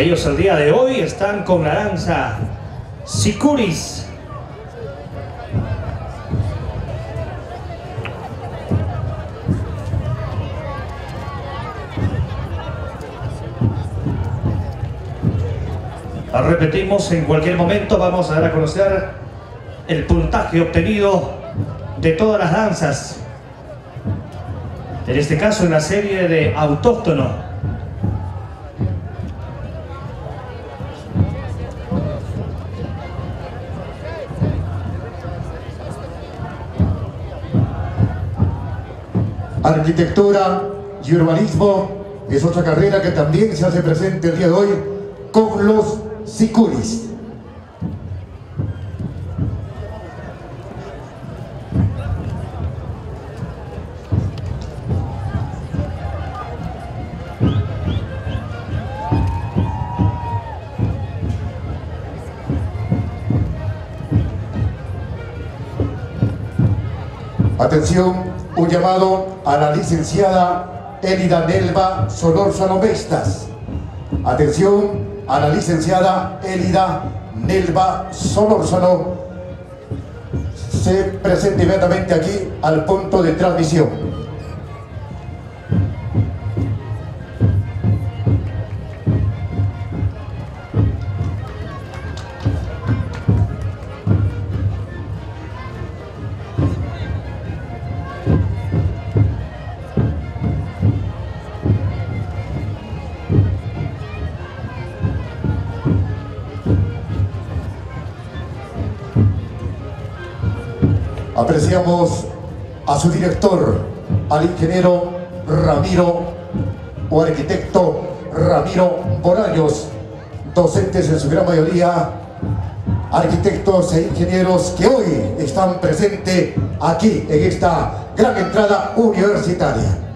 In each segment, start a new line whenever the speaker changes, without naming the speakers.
Ellos el día de hoy están con la danza Sicuris. Repetimos, en cualquier momento vamos a dar a conocer el puntaje obtenido de todas las danzas. En este caso en la serie de autóctono.
Arquitectura y urbanismo es otra carrera que también se hace presente el día de hoy con los sicuris. Atención, un llamado a la licenciada Elida Nelva Solórzano Vestas. Atención a la licenciada Elida Nelva Solórzano. Se presenta inmediatamente aquí al punto de transmisión. Apreciamos a su director, al ingeniero Ramiro o arquitecto Ramiro Bolaños, docentes en su gran mayoría, arquitectos e ingenieros que hoy están presentes aquí en esta gran entrada universitaria.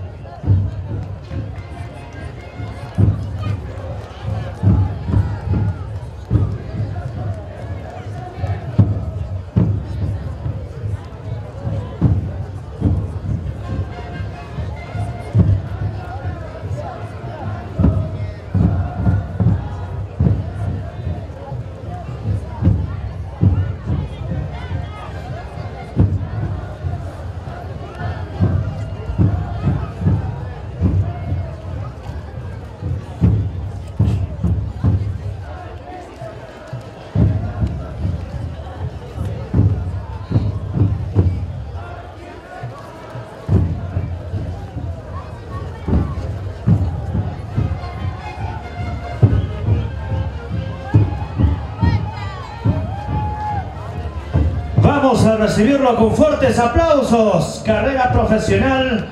A recibirlo con fuertes aplausos. Carrera profesional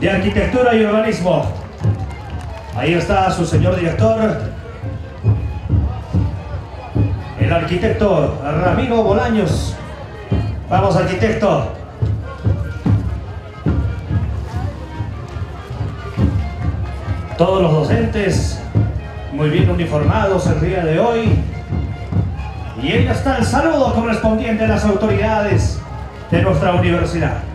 de arquitectura y urbanismo. Ahí está su señor director, el arquitecto Ramiro Bolaños. Vamos, arquitecto. Todos los docentes muy bien uniformados el día de hoy. Y ahí está el saludo correspondiente a las autoridades de nuestra universidad.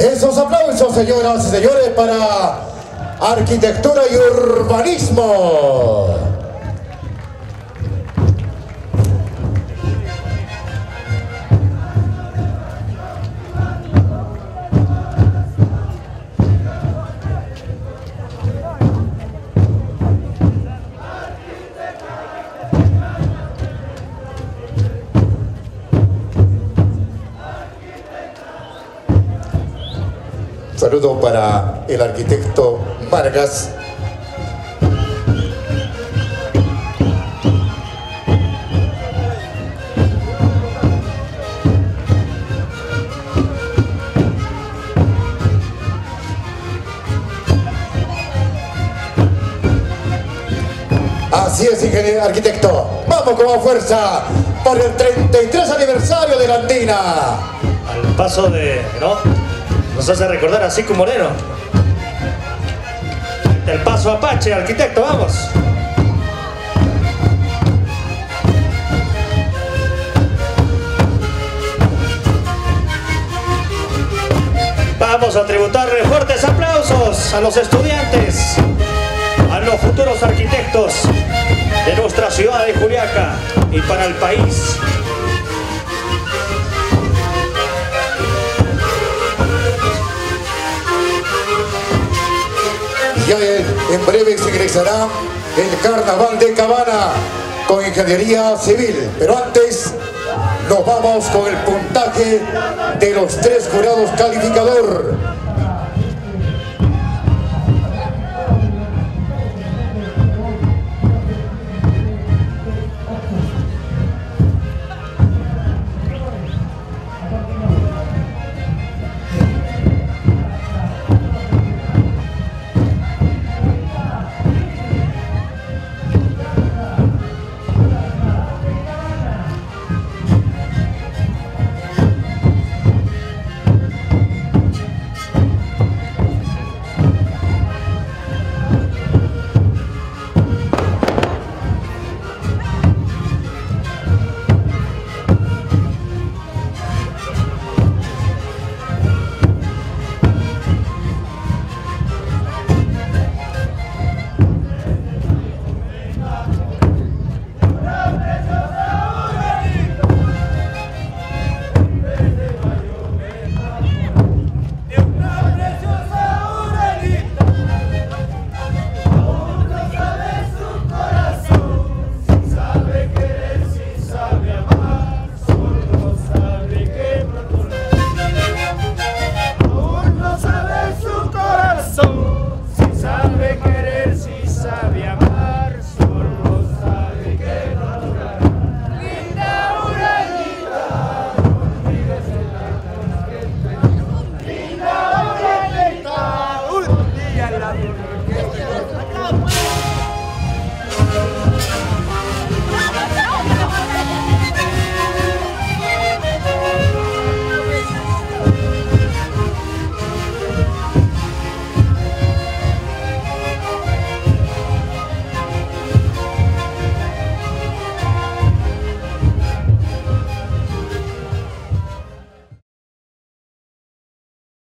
Esos aplausos, señoras y señores, para arquitectura y urbanismo.
Saludo para el arquitecto Vargas. Así es, ingeniero arquitecto. Vamos con fuerza por el 33 aniversario de la Andina.
Al paso de... ¿no? Nos hace recordar a Sico Moreno. El paso Apache, arquitecto, vamos. Vamos a tributarle fuertes aplausos a los estudiantes, a los futuros arquitectos de nuestra ciudad de Juliaca y para el país.
Ya en breve se ingresará el Carnaval de Cabana con Ingeniería Civil. Pero antes nos vamos con el puntaje de los tres jurados calificador.